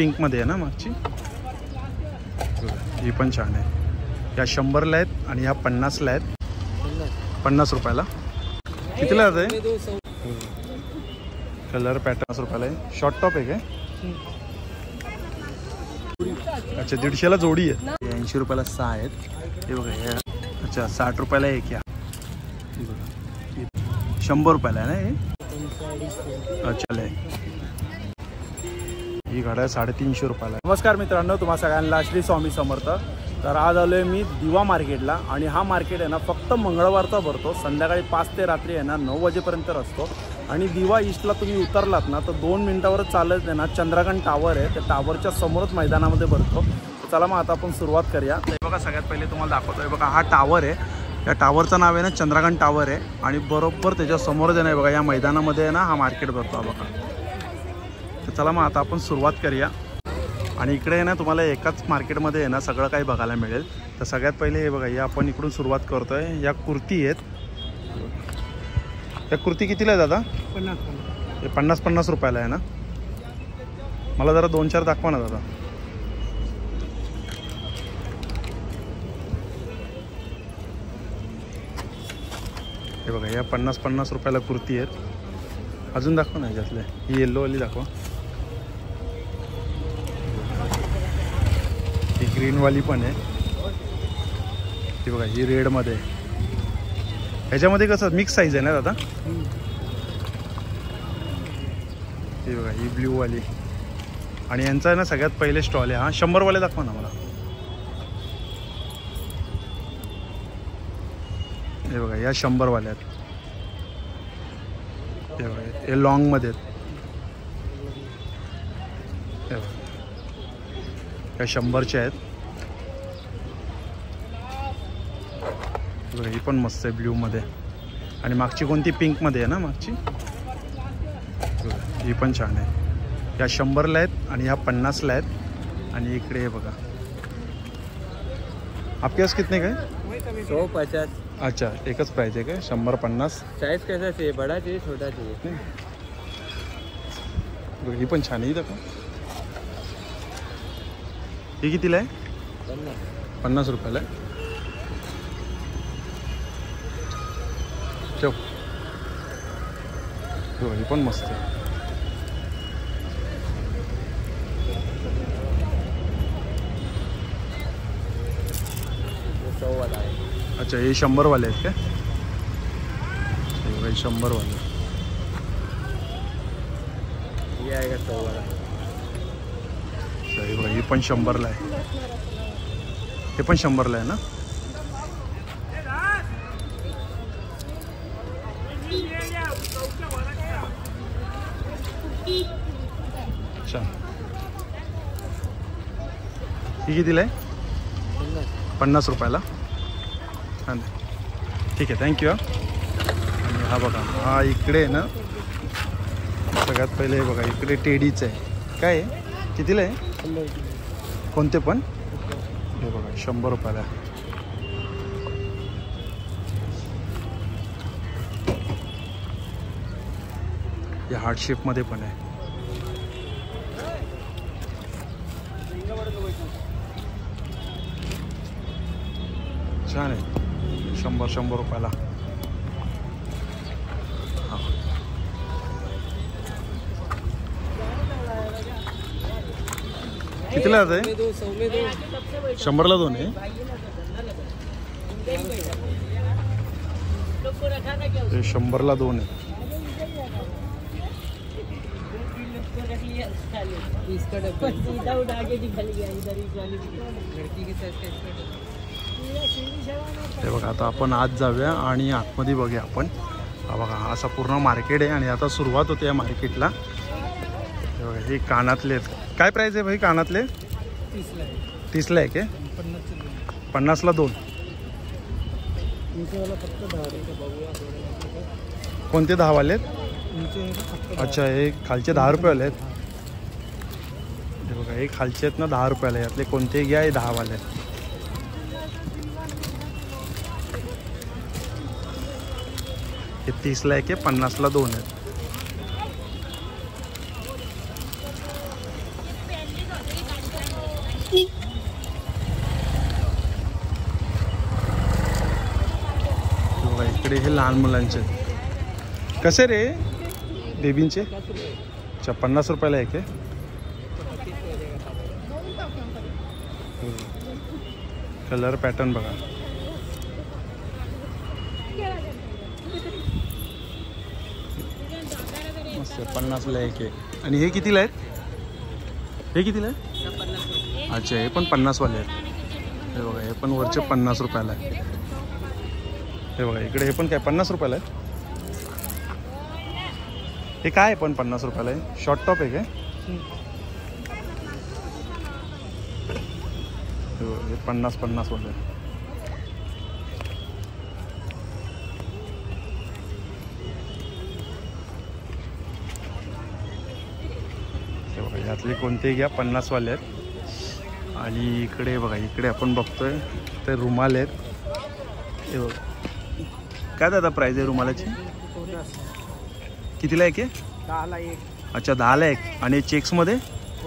पिंकमध्ये आहे ना मागची? ही पण छान आहे. या शंभरला आहेत आणि ह्या पन्नासला आहेत. पन्नास रुपयाला. कितीला आहे? कलर पॅटर्न रुपयाला आहे. शॉर्ट टॉप आहे काय? अच्छा दीडशेला जोडी आहे. ऐंशी रुपयाला सहा आहेत. हे बघा हे. अच्छा साठ रुपयाला एक या. शंभर रुपयाला आहे ना हे? अच्छा लय. ही घड्याळ साडेतीनशे रुपयाला. नमस्कार मित्रांनो तुम्हा सगळ्यांना श्री स्वामी समर्थ. तर आज आलो आहे मी दिवा मार्केटला आणि हा मार्केट आहे ना फक्त मंगळवारचा भरतो. संध्याकाळी पाच ते रात्री आहे ना नऊ वाजेपर्यंत असतो आणि दिवा ईस्टला तुम्ही उतरलात ना तर दोन मिनिटावरच चालत आहे ना चंद्रकांत टावर आहे. त्या टावरच्या समोरच मैदानामध्ये भरतो. चला मग आता आपण सुरुवात करूया. बघा सगळ्यात पहिले तुम्हाला दाखवतोय. बघा हा टावर आहे. या टावरचं नाव आहे ना चंद्रकांत टावर आहे. आणि बरोबर त्याच्यासमोर आहे ना बघा या मैदानामध्ये आहे ना हा मार्केट भरतो बघा. तर चला मग आता आपण सुरुवात करूया. आणि इकडे आहे ना तुम्हाला एकाच मार्केटमध्ये आहे ना सगळं काही बघायला मिळेल. तर सगळ्यात पहिले हे बघा या आपण इकडून सुरुवात करतो आहे या कुर्ती आहेत. या कुर्ती कितीला आहे दादा? हे पन्नास पन्नास रुपयाला आहे ना? मला जरा दोन चार दाखवा ना दादा. हे बघा या पन्नास पन्नास रुपयाला कुर्ती आहेत. अजून दाखवा ना ह्याच्यातले ही येल्लोवाली दाखवा. ग्रीनवाली पण आहे. ती बघा ही रेडमध्ये ह्याच्यामध्ये कसं मिक्स साईज आहे ना दादा? ही बघा ही ब्ल्यूवाली आणि यांचा आहे ना सगळ्यात पहिले स्टॉल आहे. हा शंभरवाले दाखवा ना मला. हे बघा या शंभरवाल्या आहेत. हे बघा हे लॉंगमध्ये आहेत. या शंभरच्या आहेत. बघा ही पण मस्त आहे ब्ल्यूमध्ये आणि मागची कोणती? पिंकमध्ये आहे ना मागची? हे बघा, ही पण छान आहे. या शंभरला आहेत आणि ह्या पन्नासला आहेत. आणि इकडे बघा. आपके पास कितने काय सौ पचास. अच्छा एकच प्राइस आहे काय शंभर पन्नास. साइज कैसा चाहिए? बड़ा चाहिए छोटा चाहिए? ही पण छान आहे दाखवा. ही कितीला आहे? पन्नास. पन्नास रुपयाला आहे. हो ही पण मस्त आहे. वाला है अच्छा हे शंभरवाले आहेत काय हे हे शंभरवाले. ये आएगा सौ वाला अच्छा, हे बघा ही पण शंभरला आहे. हे पण शंभरला आहे ना? अच्छा. ही कितीला आहे पन्नास रुपयाला. हां ठीक आहे थँक्यू आणि हा बघा हा इकडे आहे ना. सगळ्यात पहिले हे बघा इकडे टेडीचं आहे. काय आहे? कितीला आहे? कोणते पण? हे बघा शंभर रुपयाला. हार्ट शेपमध्ये पण आहे. छान आहे. शंभर शंभर रुपयाला. कितीला आहे शंभरला दोन आहे. शंभरला दोन आहे. इसका डब्बा सीधा उठा के निकल गया इधर इस वाली लड़की के साइज का इसका डब्बा हे बघा आता आपण आत जाऊया आणि आतमध्ये बघूया आपण. हा बघा असा पूर्ण मार्केट आहे आणि आता सुरुवात होते या मार्केटला. हे बघा हे कानातले आहेत. काय प्राईस आहे भाई कानातले? तीसला आहे. के? पन्नासला दोन. कोणते दहावाले आहेत? अच्छा हे खालचे दहा रुपयेवाले आहेत. हे बघा हे खालचे आहेत ना दहा रुपयाला. आले यातले कोणते घ्या हे दहावाले आहेत. हे तीसला एक आहे पन्नासला दोन आहेत. इकडे हे लहान मुलांचे कसे रे? बेबींचे अच्छा पन्नास रुपयाला एक आहे. कलर पॅटर्न बघा. मस्त पन्नासला एक आहे. आणि हे कितीला आहेत? हे कितीला आहे अच्छा हे पण पन्नासवाले आहेत. हे बघा हे पण वरचे पन्नास रुपयाला आहे हे बघा इकडे हे पण काय पन्नास रुपयाला आहे हे काय आहे पण पन्नास रुपयाला आहे? शॉर्ट टॉप आहे. काय हे पन्नास पन्नास वाले यातले कोणतेही घ्या पन्नासवाले आहेत. आणि इकडे बघा इकडे आपण बघतोय ते रुमाल आहेत. हे काय दादा प्राईज आहे रुमालाची? कितीला एक आहे दहाला एक. अच्छा दहाला एक. आणि चेक्समध्ये?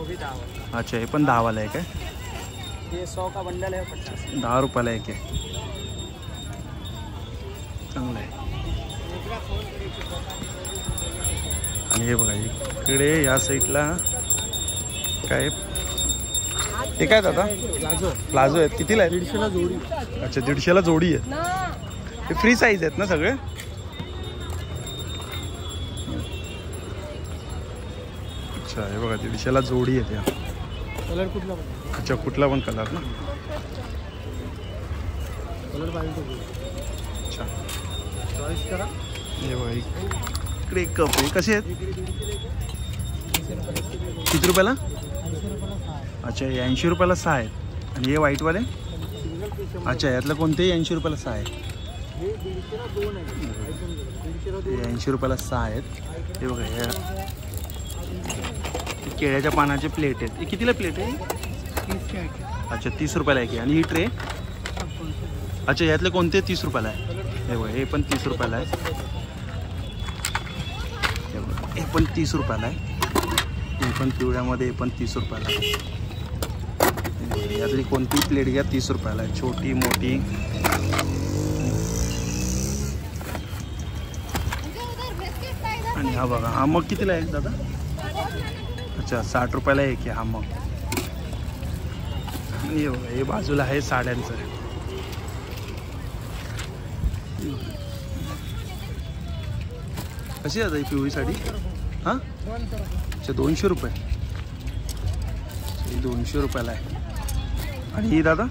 भी दहा अच्छा हे पण दहावाला आहे काय? ये सौ का बंडल है पचास. दहा रुपयाला एक आहे. चांगलं आहे. आणि हे बघा इकडे या साईडला काय? हे काय दादा? प्लाझो. प्लाझो आहेत. कितीला आहेत? दीडशेला जोडी. अच्छा दीडशेला जोडी आहे हे फ्री साईज आहेत ना सगळे? बघा दीडशेला जोडी आहे त्या कलर कुठला पण अच्छा कुठला पण कलर ना? कलर पाहिजे. अच्छा. चॉईस करा. हे बघा इकडे एक कप आहे. कसे आहेत? ऐंशी रुपयाला किती रुपयाला? अच्छा हे ऐंशी रुपयाला सहा आहेत. आणि हे व्हाईटवाले अच्छा यातलं कोणतेही ऐंशी रुपयाला सहा आहे दीडशेला दोन आहे ऐकून घे. दीडशेला दोन हे ऐंशी रुपयाला सहा आहेत. हे बघा हे केळ्याच्या पानाचे प्लेट आहेत. हे कितीला प्लेट आहे? अच्छा तीस रुपयाला आहे. की आणि ही ट्रे अच्छा यातले कोणते तीस रुपयाला आहे? हे बघा हे पण तीस रुपयाला आहे. हे पण तीस रुपयाला आहे. हे पण पिवळ्यामध्ये हे पण तीस रुपयाला आहे. यातली कोणतीही प्लेट घ्या तीस रुपयाला आहे. छोटी मोठी. आणि हा बघा हा मग कितीला आहे दादा? अच्छा साठ रुपयाला एक हा मग. हे बाजूला आहे साड्यांचं. कशी आहे आता ही पिवळी साडी? हां? अच्छा दोनशे रुपये. दोनशे रुपयाला आहे. आणि ही दादा?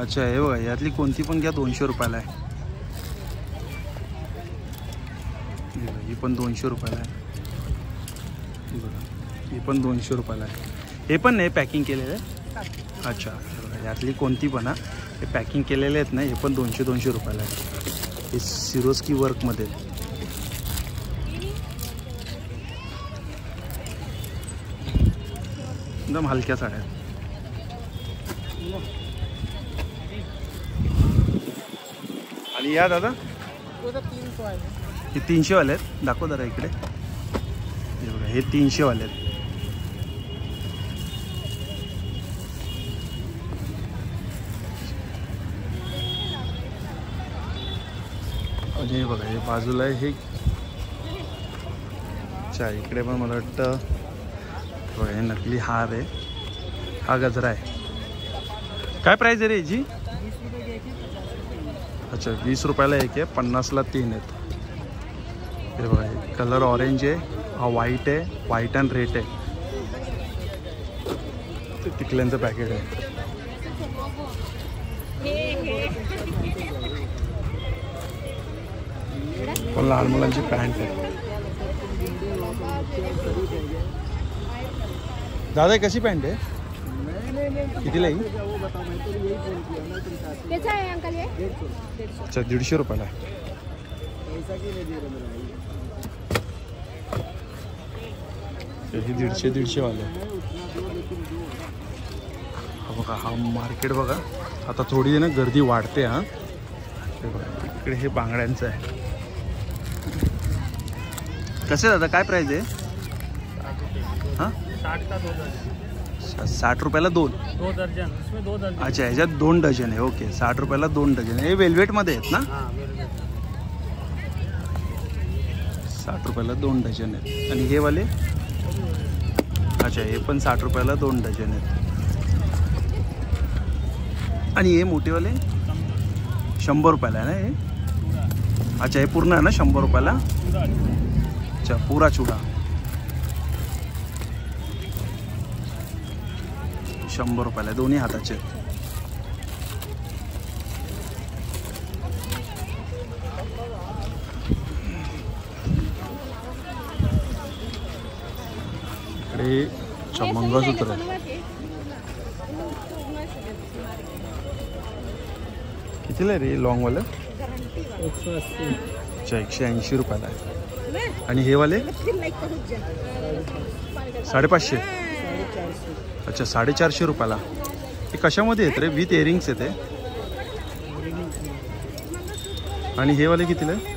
अच्छा हे बघा यातली कोणती पण घ्या दोनशे रुपयाला आहे. ही पण दोनशे रुपयाला आहे. ही बघा. ही पण दोनशे रुपयाला आहे. हे पण नाही पॅकिंग केलेलं आहे? अच्छा. बघा यातली कोणती पण हा? हे पॅकिंग केलेले आहेत ना हे पण दोनशे दोनशे रुपयाला आहे. हे सिरोस्की वर्कमध्ये. एकदम हलक्या साड्या. आणि या दादा? हे तीनशेवाले आहेत. दाखव जरा इकडे. हे तीनशेवाले आहेत. आणि हे बघा हे बाजूला आहे हे अच्छा इकडे पण मला वाटतं हे बघा हे नकली हार आहे. हा गजरा आहे. काय प्राईज आहे रे याची? अच्छा वीस रुपयाला एक आहे पन्नासला तीन आहेत. हे बघा हे कलर ऑरेंज आहे. हा व्हाईट आहे व्हाईट अँड रेड आहे ते टिकल्यांचं पॅकेट आहे पण लहान मुलांची पॅन्ट आहे दादा कशी पॅन्ट आहे कितीला येईल कैसा है अंकल ये अच्छा दीडशे रुपयाला आहे हे दीडशे दीडशे वाले. हा बघा हा मार्केट बघा. आता थोडी ना गर्दी वाढते हा. हे बघा इकडे हे बांगड्यांचं आहे. कसे दादा काय प्राईज आहे? हां? साठ रुपयाला दोन. दो दर्जन अच्छा ह्याच्यात दोन डझन आहे. ओके साठ रुपयाला दोन डझन हे वेल्वेटमध्ये आहेत ना? हाँ साठ रुपयाला दोन डझन आहेत. आणि हे वाले? अच्छा हे पण साठ रुपयाला दोन डझन आहेत. आणि हे मोठेवाले? शंभर रुपयाला आहे ना हे? अच्छा हे पूर्ण आहे ना शंभर रुपयाला? अच्छा पुरा चुडा. शंभर रुपयाला आहे, दोन्ही हाताचे आहेत. इकडे अच्छा मंगळसूत्र. कितीला आहे रे सौ अस्सी. अच्छा एकशे ऐंशी रुपयाला आहे. आणि हे वाले? साडेपाचशे. अच्छा साडेचारशे रुपयाला. हे कशामध्ये येत रे? विथ इयरिंग्स येते आणि हे वाले कितीला आहे?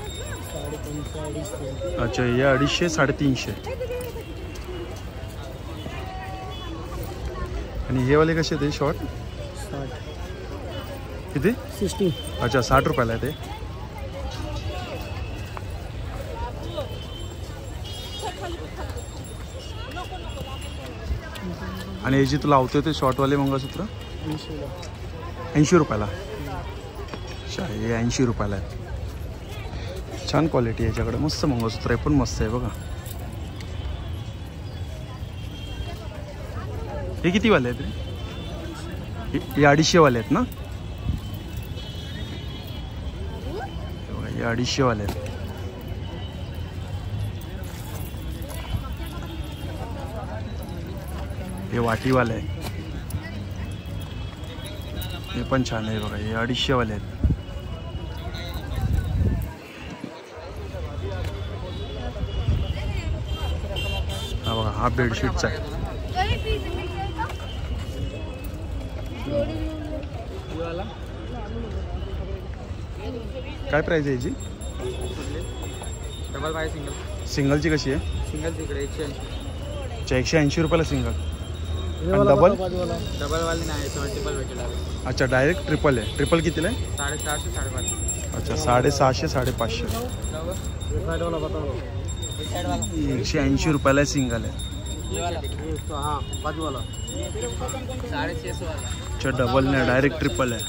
अच्छा हे अडीचशे साडेतीनशे. आणि हे वाले कसे ते शॉर्ट किती? सिक्सटी. अच्छा साठ रुपयाला आहे ते. आणि हे जे तू लावतोय ते शॉर्टवाले मंगळसूत्र? ऐंशी रुपयाला. अच्छा हे ऐंशी रुपयाला आहे. छान क्वालिटी आहे याच्याकडे. मस्त मंगळसूत्र आहे पण मस्त आहे बघा. हे किती वाले आहेत रे? हे- अडीचशे अडीचशेवाले आहेत ना? हे बघा, अडीचशेवाले आहेत. हे वाटीवाले आहे हे पण छान आहे बघा हे अडीचशेवाले आहेत. हा बघा हा बेडशीटचा आहे. काय प्राईज आहे याची? डबल बाय सिंगल सिंगलची कशी आहे? सिंगल तिकडे एकशे ऐंशी. अच्छा एकशे ऐंशी रुपयाला सिंगल डबल डबल वाली नाही ट्वेंटी भेटेल अच्छा डायरेक्ट ट्रिपल आहे. ट्रिपल कितीला आहे? अच्छा साडेसहाशे साडेपाचशे. एकशे ऐंशी रुपयाला सिंगल आहे. हाँ छः सौ वाला. अच्छा डबल नाही डायरेक्ट ट्रिपल आहे.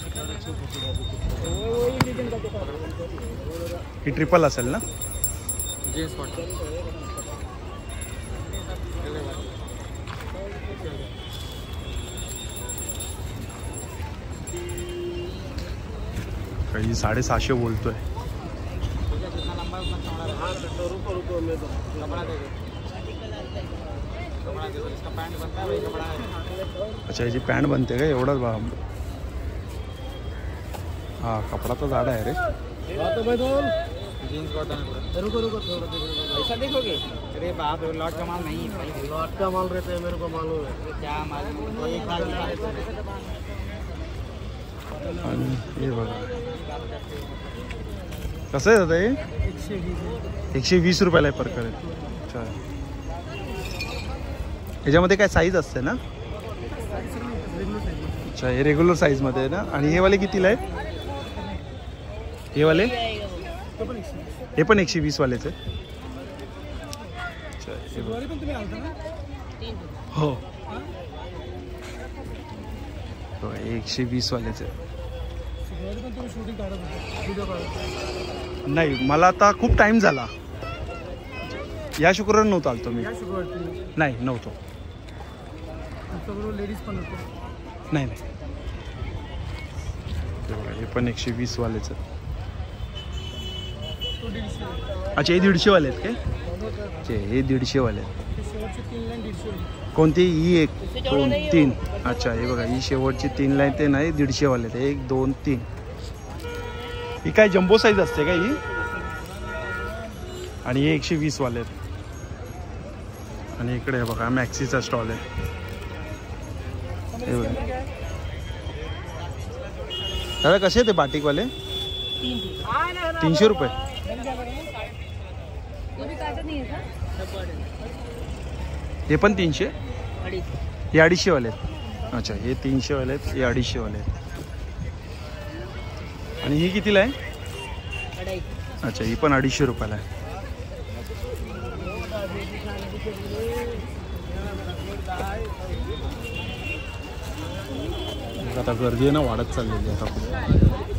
ही ट्रिपल असेल ना? जीन्स काही साडेसहाशे बोलतोय. है है है अच्छा याची पॅन्ट बनते का? एवढाच बा. हा कपडा तर जाडा आहे रे. जीन्स कॉटन है पूरा रुको रुको थोड़ा ऐसा देखोगे अरे बाप रे लॉट का माल नहीं है भाई लॉट का माल रहता है मेरे को मालूम है। क्या है? हे। बघा. कसं आहे दादा हे? एकशे वीस रुपयाला आहे पर करेल अच्छा. ह्याच्यामध्ये काय साईज असते ना? अच्छा हे रेग्युलर साईजमध्ये आहे ना? आणि हे वाले कितीला आहेत हे वाले? हे पण एकशे वीस. वालेच हे एकशे वीस वालेच नाही मला आता खूप टाइम झाला. या शुक्रवार नव्हतो आलतो मी. नाही नव्हतो. लेडीज पण होते. नाही नाही. हे हे पण एकशे वीस वालेच अच्छा हे दीडशे वाले आहेत काय? अच्छा हे दीडशे वाले आहेत. कोणती? ही एक दोन तीन. अच्छा हे बघा ही शेवटची तीन लाईन ते नाही दीडशे वाले आहेत. एक दोन तीन. ही काय जम्बो साईज असते का ही? आणि हे एकशे वीस वाले आहेत. आणि इकडे बघा मॅक्सीचा स्टॉल आहे. हे बघा. दादा कसे ते बाटिकवाले? तीनशे रुपये. हे पण तीनशे? हे अडीचशेवाले आहेत. अच्छा हे तीनशेवाले आहेत हे अडीचशेवाले आहेत. आणि ही कितीला आहे? अच्छा ही पण अडीचशे रुपयाला आहे. आता गर्दी आहे ना वाढत चाललेली आहे आता.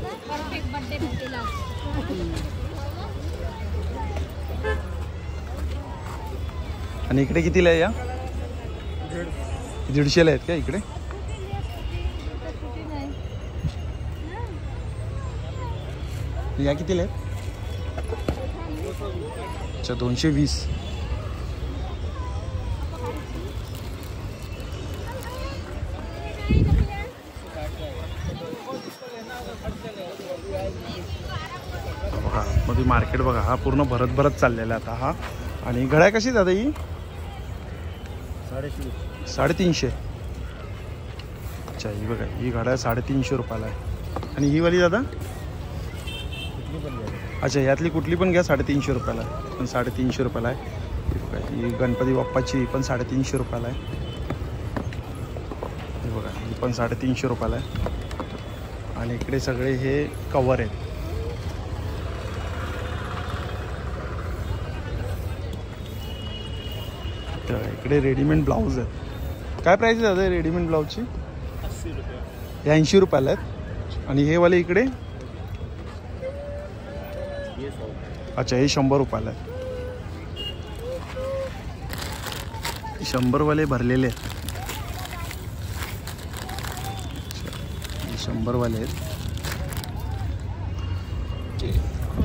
आणि इकडे कितीला आहे या? दीडशेला आहेत का इकडे? या कितीला आहेत? अच्छा दोनशे वीस. मध्ये मार्केट बघा हा पूर्ण भरत भरत चाललेला आता हा. आणि घड्या कशी दादा ही? साडेतीनशे. अच्छा ही बघा ही गाड्या साडेतीनशे रुपयाला आहे. आणि ही वाली दादा? अच्छा यातली कुठली पण घ्या साडेतीनशे रुपयाला. आहे पण साडेतीनशे रुपयाला आहे. ही ही गणपती बाप्पाची पण साडेतीनशे रुपयाला आहे. ही बघा ही पण साडेतीनशे रुपयाला आहे. आणि इकडे सगळे हे कवर आहेत तर इकडे रेडीमेड ब्लाऊज आहेत काय प्राईस आहे दादा रेडीमेड ब्लाऊजची हे ऐंशी रुपयाला आहेत. आणि हे वाले इकडे? अच्छा हे शंभर रुपयाला आहे शंभरवाले भरलेले आहेत. शंभरवाले आहेत.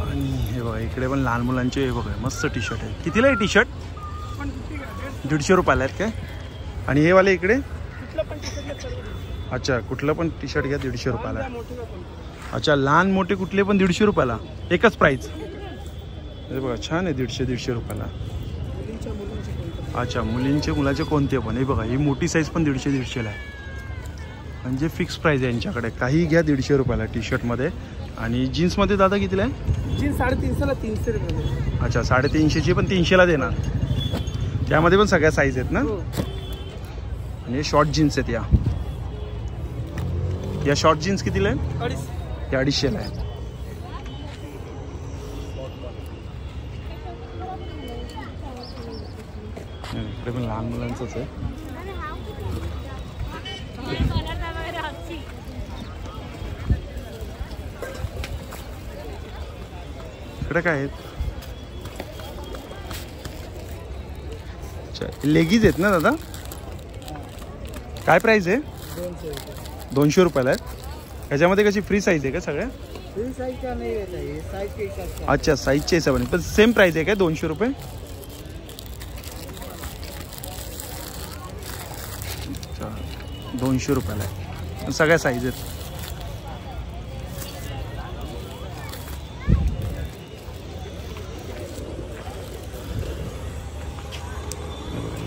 आणि हे बघा इकडे पण लहान मुलांचे हे बघा मस्त टी शर्ट आहे. कितीला आहे टी शर्ट दीडशे रुपयाला आहेत काय? आणि हे वाले इकडे? अच्छा कुठलं पण टी शर्ट घ्या दीडशे रुपयाला. अच्छा लहान मोठे कुठले पण दीडशे रुपयाला. एकच प्राईज हे बघा छान आहे दीडशे दीडशे रुपयाला. अच्छा मुलींचे मुलाचे कोणते पण. हे बघा ही मोठी साईज पण दीडशे दीडशेला आहे. म्हणजे फिक्स प्राईज आहे यांच्याकडे. काही घ्या दीडशे रुपयाला टी शर्टमध्ये आणि जीन्समध्ये दादा कितीला आहे? जीन्स साडेतीनशेला तीनशे रुपये. अच्छा साडेतीनशेची पण तीनशेला देणार. त्यामध्ये पण सगळ्या साईज आहेत ना? आणि शॉर्ट जीन्स आहेत या. या शॉर्ट जीन्स कितीला आहे या अडीचशेला आहे इकडे पण लहान मुलांचंच आहे. इकडे काय आहेत? अच्छा. लेगीज आहेत ना दादा? काय प्राईस आहे? दोनशे रुपये. दोनशे रुपयाला आहेत. ह्याच्यामध्ये कशी फ्री साईज आहे का सगळ्या अच्छा साईजच्या हिशोबाने. पण सेम प्राईस आहे काय दोनशे रुपये? अच्छा, दोनशे रुपयाला आहे. सगळ्या साईज आहेत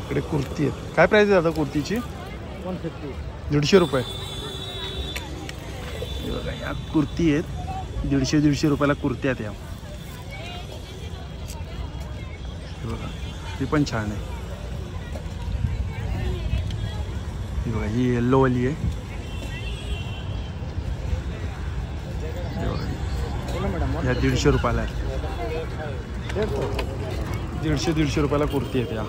इकडे कुर्ती आहेत काय प्राईस आहे दादा कुर्तीची? वन फिफ्टी दीडशे रुपये. हे बघा या कुर्ती आहेत. दीडशे दीडशे रुपयाला कुर्त्या आहेत या बघा ही पण छान आहे. ही बघा ही येल्लोवाली आहे. या दीडशे रुपयाला आहे दीडशे दीडशे रुपयाला कुर्ती आहेत या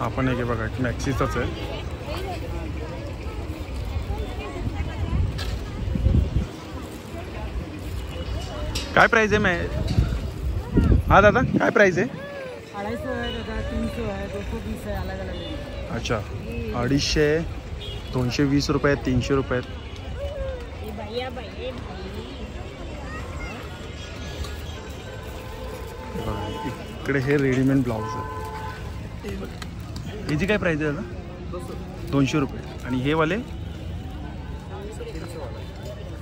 हा पण एक बघा मॅक्सीचाच आहे. काय प्राईस आहे मॅ हा दादा काय प्राईस आहे? अढ़ाई सौ दादा तीन सौ दो सौ बीस अलग अलग अच्छा अडीचशे दोनशे वीस रुपये आहेत तीनशे रुपये. इकडे हे रेडीमेड ब्लाऊज आहे. याची काय प्राईस आहे दादा दोनशे रुपये. आणि हे वाले?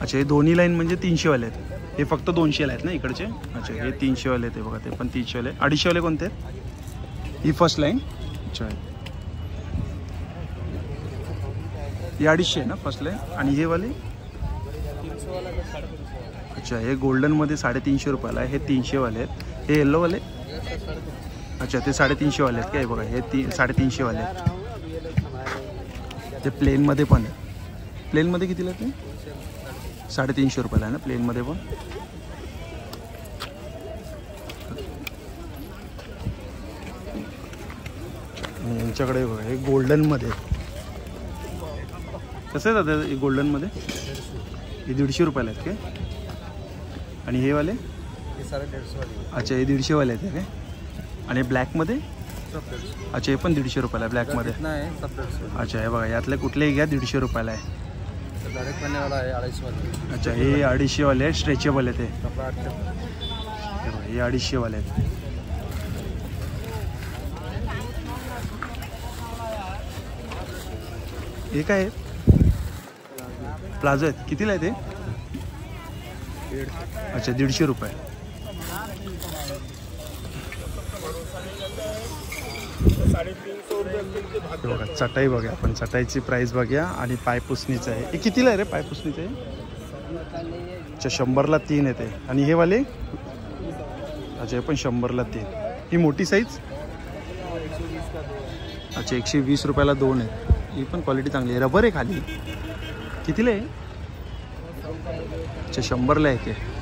अच्छा हे दोन्ही लाईन म्हणजे तीनशेवाले आहेत. हे फक्त दोनशेला आहेत ना इकडचे? अच्छा हे तीनशेवाले आहेत हे बघा ते पण तीनशेवाले अडीचशेवाले कोणते? आहेत ही फर्स्ट लाईन अच्छा. ही अडीचशे आहे ना फर्स्ट लाईन आणि हे वाले? अच्छा हे गोल्डनमध्ये साडेतीनशे रुपयाला आहे. हे तीनशेवाले आहेत. हे येल्लोवाले अच्छा ते साडेतीनशेवाले आहेत काय बघा हे ती साडेतीनशेवाले आहेत. ते प्लेनमध्ये पण आहे. प्लेनमध्ये कितीला आहे ते? साडेतीनशे रुपयाला आहे ना प्लेनमध्ये पण? यांच्याकडे बघा हे गोल्डनमध्ये कसं आहे दादा गोल्डनमध्ये हे दीडशे रुपयाला आहेत काय आणि हे वाले? अच्छा हे दीडशेवाले आहेत काय आणि ब्लॅकमध्ये? अच्छा हे पण दीडशे रुपयाला आहे ब्लॅकमध्ये. अच्छा हे बघा यातले कुठलेही घ्या दीडशे रुपयाला आहे. है अच्छा हे अडीचशेवाले आहेत स्ट्रेचेबल आहे ते हे अडीचशेवाले आहेत. हे काय आहे प्लाझो आहेत. कितीला आहे ते अच्छा दीडशे रुपये. बघा चटाई बघा आपण. चटाईची प्राईस बघूया आणि पायपुसणीचं आहे. हे कितीला आहे रे पायपुसणीचं आहे अच्छा शंभरला तीन येते आणि हे वाले? अच्छा हे पण शंभरला तीन. ही मोठी साईज अच्छा एकशे वीस रुपयाला दोन आहे. ही पण क्वालिटी चांगली आहे. रबर आहे खाली. कितीला आहे? अच्छा शंभरला एक आहे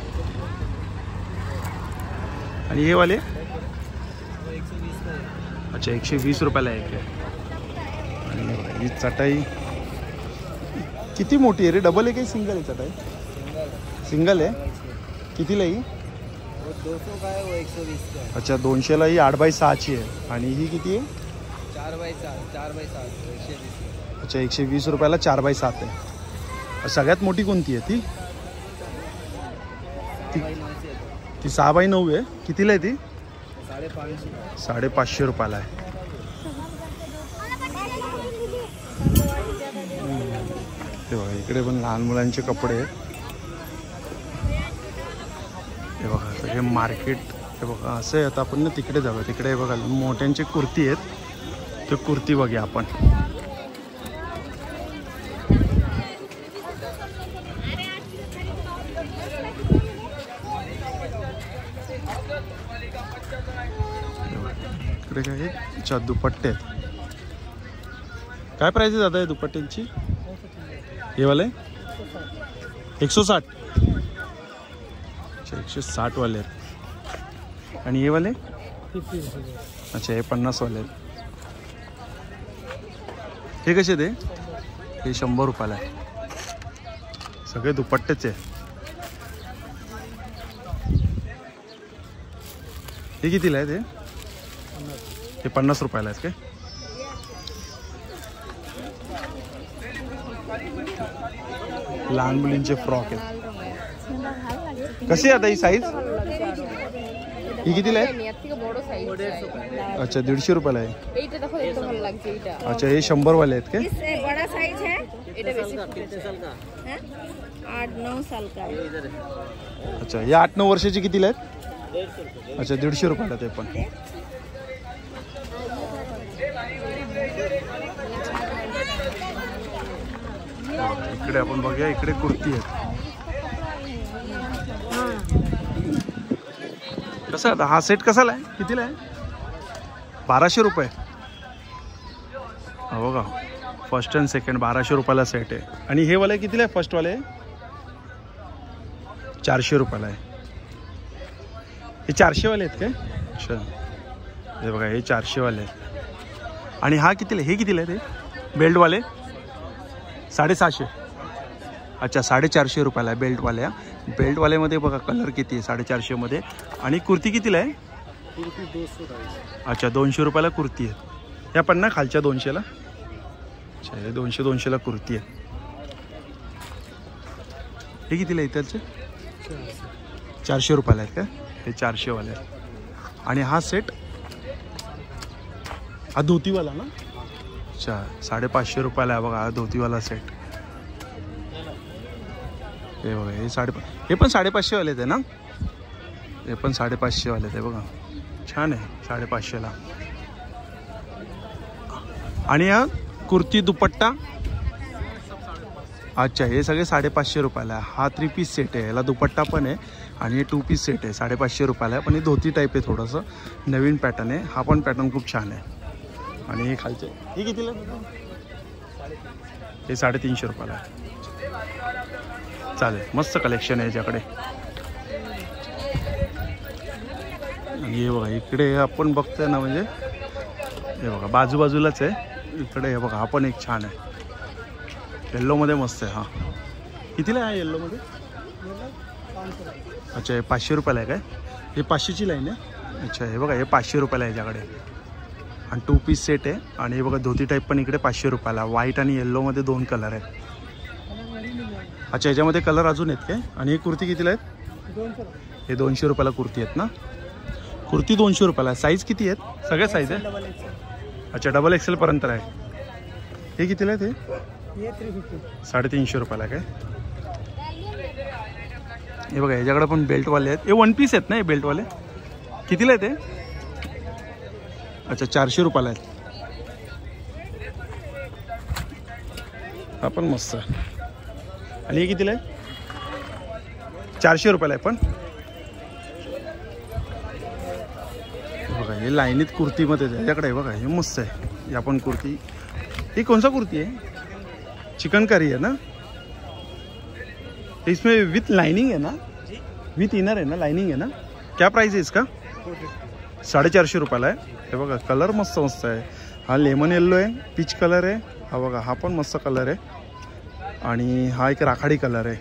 आणि हे वाले? अच्छा एकशे वीस रुपयाला एक आहे. आणि ही चटाई किती मोठी आहे रे? डबल आहे काही सिंगल आहे चटाई? सिंगल आहे? कितीला ही? अच्छा दोनशेला ही आठ बाय सहाची आहे. आणि ही किती आहे? चार बाय चार बाय सात अच्छा एकशे वीस रुपयाला चार बाय सात आहे. सगळ्यात मोठी कोणती आहे ती ती सहा बाय नऊ आहे. कितीला आहे ती? साडेपाचशे रुपयाला आहे. ते बघा इकडे पण लहान मुलांचे कपडे आहेत. हे बघा सगळे मार्केट हे बघा असं आहे आता आपण ना तिकडे जाऊया. तिकडे हे बघा मोठ्यांची कुर्ती आहेत. ते कुर्ती बघूया आपण इकडे काय आहे? अच्छा दुपट्टे आहेत काय प्राईस आहे दादा या दुपट्ट्यांची? हे वाले? एकशे साठ अच्छा एकशे साठ वाले आहेत. आणि हे वाले? अच्छा हे पन्नास वाले आहेत. हे कसे ते हे? शंभर रुपयाला आहे. सगळे दुपट्टेच आहे हे कितीला आहे ते हे पन्नास रुपयाला आहेत काय? लहान मुलींचे फ्रॉक आहेत. कशी आता ही साईज ही कितीला आहे? अच्छा दीडशे रुपयाला आहे. अच्छा हे शंभर वाले आहेत का अच्छा या आठ नऊ वर्षाची कितीला आहेत? अच्छा दीडशे रुपयाला ते पण. इकडे आपण बघूया इकडे कुर्ती आहेत. कसं आता? हा सेट कसाला आहे? कितीला आहे? बाराशे रुपये. हो का फर्स्ट अँड सेकंड बाराशे रुपयाला सेट आहे. आणि हे वाले कितीला आहे? फर्स्टवाले चारशे रुपयाला आहे. हे चारशेवाले आहेत काय अच्छा. हे बघा हे चारशेवाले आहेत. आणि हा कितीला हे कितीला आहे ते? बेल्टवाले साडेसहाशे. अच्छा साडेचारशे रुपयाला आहे बेल्टवाल्या. बेल्टवाल्यामध्ये बघा कलर किती आहे साडेचारशेमध्ये आणि कुर्ती कितीला आहे? अच्छा दोनशे रुपयाला कुर्ती आहे. या पण ना खालच्या दोनशेला? अच्छा हे दोनशे दोनशेला कुर्ती आहे. हे कितीला आहे इथलचे? चारशे रुपयाला आहेत का? हे चारशेवाले आहेत. आणि हा सेट हा धोतीवाला ना? अच्छा साडेपाचशे रुपयाला आहे बघा धोतीवाला सेट हे बघा हे साडे हे पण साडेपाचशेवाले आहेत ना? हे पण साडेपाचशेवाले आहेत बघा. छान आहे साडेपाचशेला. आणि हा कुर्ती दुपट्टा? अच्छा हे सगळे साडेपाचशे रुपयाला आहे. हा थ्री पीस सेट आहे याला दुपट्टा पण आहे आणि हे टू पीस सेट आहे साडेपाचशे रुपयाला आहे. पण हे धोती टाईप आहे थोडंसं. नवीन पॅटर्न आहे. हा पण पॅटर्न खूप छान आहे. आणि हे खालचे. हे कितीला? हे साडेतीनशे रुपयाला आहे. चालेल मस्त कलेक्शन आहे याच्याकडे. आणि हे बघा इकडे आपण बघतोय ना म्हणजे हे बघा बाजूबाजूलाच आहे. इकडे हे बघा हा पण एक छान आहे. येल्लोमध्ये मस्त आहे हा. कितीला आहे येल्लोमध्ये अच्छा हे पाचशे रुपयाला आहे काय? हे पाचशेची लाईन आहे? अच्छा हे बघा हे पाचशे रुपयाला आहे याच्याकडे. आणि टू पीस सेट आहे. आणि हे बघा धोती टाईप पण इकडे पाचशे रुपयाला. व्हाईट आणि येल्लोमध्ये दोन कलर आहेत. अच्छा याच्यामध्ये कलर अजून आहेत काय? आणि ही कुर्ती कितीला आहेत? हे दोनशे रुपयाला कुर्ती आहेत ना? कुर्ती दोनशे रुपयाला साईज किती आहेत? सगळ्या साईज आहे? अच्छा डबल एक्सेलपर्यंत आहे. हे कितीला आहे ते साडेतीनशे रुपयाला काय? हे बघा याच्याकडे पण बेल्टवाले आहेत. हे वन पीस आहेत ना हे बेल्टवाले कितीला आहे ते अच्छा चारशे रुपयाला आहेत. हा पण मस्त. आहे आणि हे कितीला आहे? चारशे रुपयाला आहे पण. बघा हे लाईनीत कुर्तीमध्ये आहे. याच्याकडे आहे बघा हे मस्त आहे. ही आपण कुर्ती. ही कोणसा कुर्ती आहे? चिकन करी आहे ना? इसमें विथ लाइनिंग है ना? विथ इनर है ना लाइनिंग है ना? क्या प्राइस है इसका? साडेचारशे रुपयाला आहे. बघा कलर मस्त मस्त आहे. हा लेमन येल्लो आहे पीच कलर आहे. हा बघा हा पण मस्त कलर आहे. आणि हा एक राखाडी कलर आहे.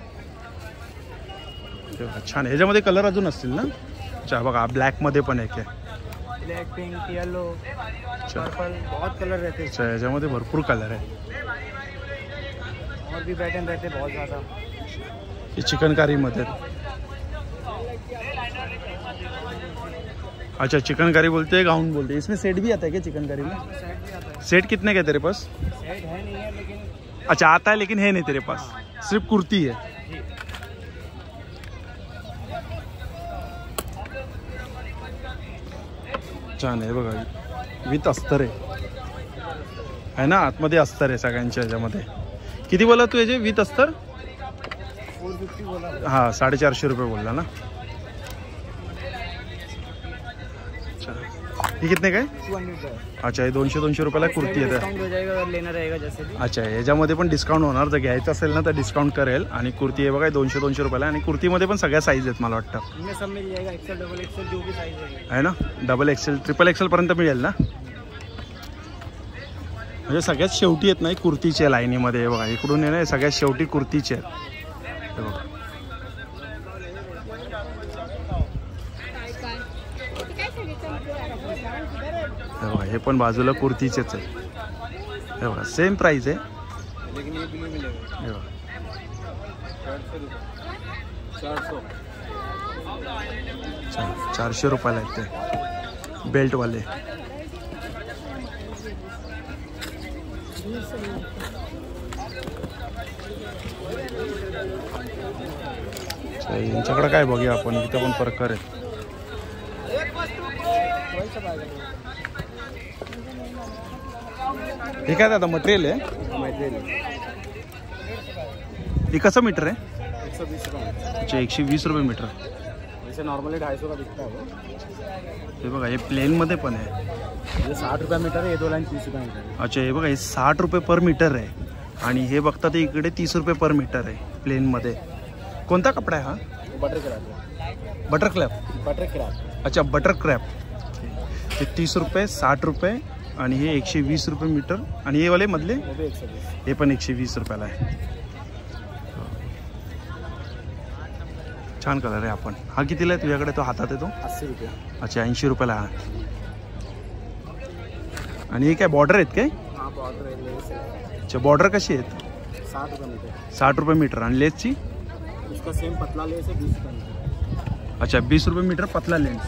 हे छान ह्याच्यामध्ये कलर अजून असतील ना? अच्छा हा बघा ब्लॅकमध्ये पण एक आहे. ब्लैक पिंक येलो पर्पल बहुत कलर रहते. अच्छा ह्याच्यामध्ये भरपूर कलर आहे. हैं और भी पैटर्न रहते हैं बहुत ज़्यादा. हे चिकनकारीमध्ये. अच्छा चिकनकारी बोलते हैं गाउन बोलते हैं। इसमें सेट भी आता है क्या चिकनकारी में? सेट भी आता सेट कितने का है तेरे पास? सेट है नहीं है लेकिन अच्छा आता है लेकिन है नहीं तेरे पास। सिर्फ़ कुर्ती है। छान आहे बघा विथ अस्तर आहे आहे ना? आतमध्ये अस्तर आहे सगळ्यांच्या ह्याच्यामध्ये किती बोला तू याचे विथ अस्तर? हा साडेचारशे रुपये बोलला ना? हे कितने काय? है अच्छा हे दोनशे दोनशे रुपयाला कुर्ती येते हो अच्छा याच्यामध्ये पण डिस्काउंट होणार. जर घ्यायचं असेल ना तर डिस्काउंट करेल. आणि कुर्ती आहे बघा दोनशे दोनशे रुपयाला. आणि कुर्तीमध्ये पण सगळ्या साईज आहेत मला वाटतं. है. आहे ना? डबल एक्सेल ट्रिपल एक्सेल पर्यंत मिळेल ना? म्हणजे सगळ्यात शेवटी आहेत ना ही कुर्तीची आहे लाईनीमध्ये. हे बघा इकडून आहे ना हे सगळ्यात शेवटी कुर्तीची आहेत. हे बघा. हे पण बाजूला कुर्तीचेच आहे हे बघा सेम प्राईज आहे. हे बघा. चारशे रुपयाला आहेत ते. बेल्टवाले यांच्याकडे काय बघूया आपण इथं पण प्रकार आहेत. हे काय दादा मटेरियल आहे? मटेरियल हे कसं मीटर आहे? एक सौ बीस रुपये अच्छा एकशे वीस रुपये मीटर जैसे नॉर्मली ढाई सौ का बिकता है हे बघा हे प्लेनमध्ये पण आहे. साठ रुपया मीटर है ये दो लाइन तीस रुपया मीटर अच्छा हे बघा हे साठ रुपये पर मीटर आहे. आणि हे बघता ते इकडे तीस रुपये पर मीटर आहे प्लेनमध्ये कोणता कपडा आहे हा? Butter crepe butter crepe butter crepe अच्छा बटर क्रॅप हे तीस रुपये साठ रुपये आणि हे एकशे वीस रुपये मीटर. आणि हे वाले मधले? हे पण एकशे वीस रुपयाला आहे. छान कलर आहे आपण. हा कितीला आहे तुझ्याकडे? तो हातात येतो अच्छा ऐंशी रुपयाला हा आणि हे काय बॉर्डर आहेत काय? अच्छा बॉर्डर कशी आहेत? साठ रुपये मीटर. साठ रुपये मीटर. आणि लेसची अच्छा बीस रुपये मीटर पतला लेंस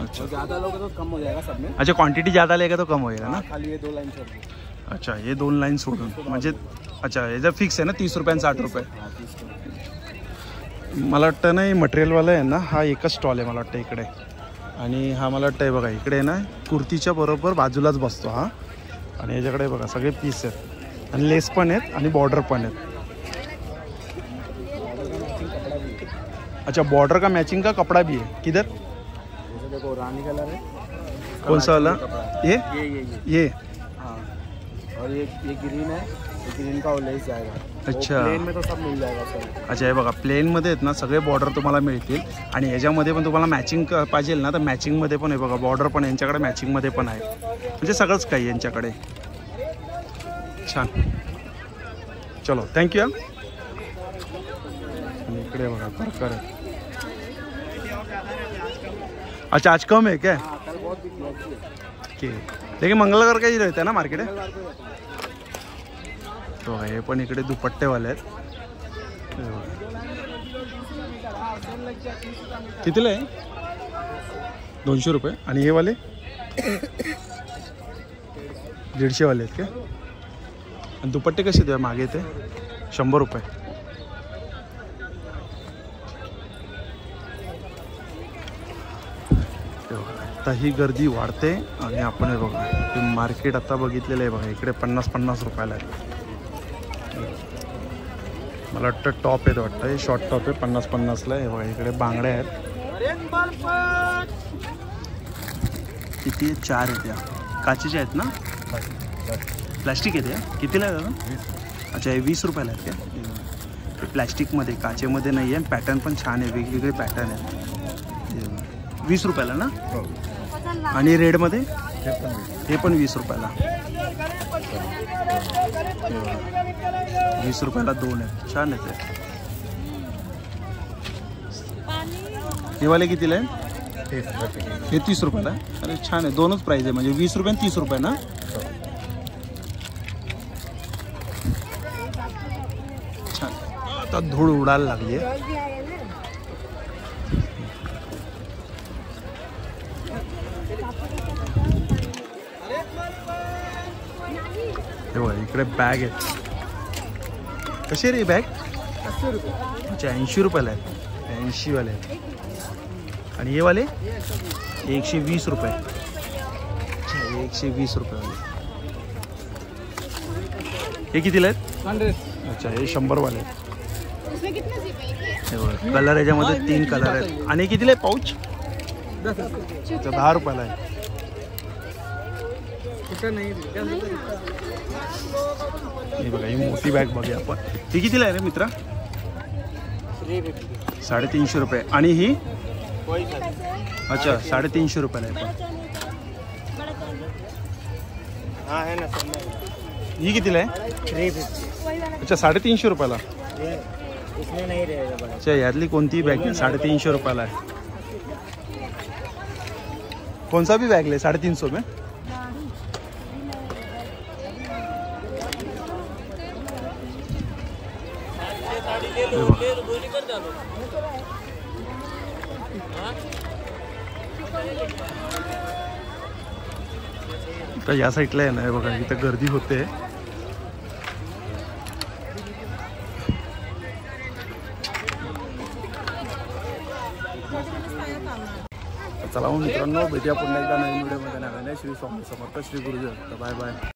अच्छा। ज़्यादा लोगे तो कम हो जाएगा सब में। अच्छा क्वांटिटी ज़्यादा लेगा तो कम होएगा ना? हाँ, खाली ये दो लाइन छोड़ अच्छा हे दोन लाईन सोडून म्हणजे अच्छा हे जर फिक्स आहे ना तीस रुपये आणि साठ रुपये। हाँ मला वाटतं ना हे मटेरियलवाला आहे ना हा एकच स्टॉल आहे मला वाटतं इकडे. आणि हा मला वाटतं आहे बघा इकडे ना कुर्तीच्या बरोबर बाजूलाच बसतो हा. आणि याच्याकडे बघा सगळे पीस आहेत. आणि लेस पण आहेत आणि बॉर्डर पण आहेत. अच्छा बॉर्डर का मैचिंग का कपड़ा भी है किधर? रानी कलर है कौन सा वाला। ये? ये ये ये। ये? हाँ। और ये ये ग्रीन है। लेकिन इनका वो लेस जाएगा अच्छा। प्लेन में तो सब मिल जाएगा सर। अच्छा हे बघा प्लेनमध्ये आहेत ना सगळे बॉर्डर तुम्हाला मिळतील. आणि ह्याच्यामध्ये पण तुम्हाला मॅचिंग पाहिजे ना तर मॅचिंगमध्ये पण आहे बघा बॉर्डर पण यांच्याकडे मॅचिंगमध्ये पण आहे. म्हणजे सगळंच काही यांच्याकडे. छान. चलो थँक्यू इकडे बघा करकर आहे. अच्छा आज कम है क्या ओके. लेकिन मंगलवार का ही रहता है ना मार्केट है तो हे पण इकडे दुपट्टेवाले आहेत. कितीला आहे? दोनशे रुपये. आणि हे वाले? दीडशे वाले आहेत का आणि दुपट्टे कसे द्या मागे ते? शंभर रुपये. आता ही गर्दी वाढते आणि आपण हे बघा हे मार्केट आता बघितलेलं आहे बघा इकडे पन्नास पन्नास रुपयाला आहे. मला वाटतं टॉप आहेत वाटतं हे शॉर्ट टॉप आहे पन्नास पन्नासला आहे. हे बघा इकडे बांगड्या आहेत. किती चार आहेत या. काचेच्या आहेत ना? प्लॅस्टिक आहेत या? कितीला आहे दादा? अच्छा हे वीस रुपयाला आहेत का? प्लॅस्टिकमध्ये काचेमध्ये नाही आहे. पॅटर्न पण छान आहे वेगवेगळे पॅटर्न आहेत. वीस रुपयाला ना? आणि रेडमध्ये? हे पण वीस. रुपयाला हे. वीस रुपयाला. दोन आहेत. छान आहेत हे. हे वाले कितीला आहे हे तीस रुपयाला. आहे? अरे छान आहे. दोनच प्राईज आहे. म्हणजे वीस रुपये आणि तीस रुपये ना? छान. आता धूळ उडायला लागली आहे. इकडे बॅग आहेत कशी रे बॅग अच्छा ऐंशी रुपयाला आहेत ऐंशीवाले आहेत आणि हे वाले? एकशे वीस रुपये. अच्छा एकशे वीस रुपये हे कितीला आहेत? हंड्रेड अच्छा हे शंभरवाले आहेत. हे कलर याच्यामध्ये तीन कलर आहेत. आणि कितीला आहे? पाऊच? अच्छा दहा रुपयाला आहे. हे बघा ही मोठी बॅग बघूया आपण. ही कितीला आहे रे मित्रा? साडेतीनशे रुपये. आणि ही? अच्छा साडेतीनशे रुपयाला आहे पण. हाँ है ही कितीला आहे? अच्छा साडेतीनशे रुपयाला. नहीं रहेगा बड़ा अच्छा यातली कोणतीही बॅग घ्या साडेतीनशे रुपयाला आहे. कौन सा भी बैग ले साढ़े तीन सौ में आता या साईडला आहे बघा इथं गर्दी होते. चला मग मित्रांनो भेटूया पुन्हा एकदा नवीन व्हिडिओमध्ये नव्याने श्री स्वामी समर्थ श्री गुरुजी बाय बाय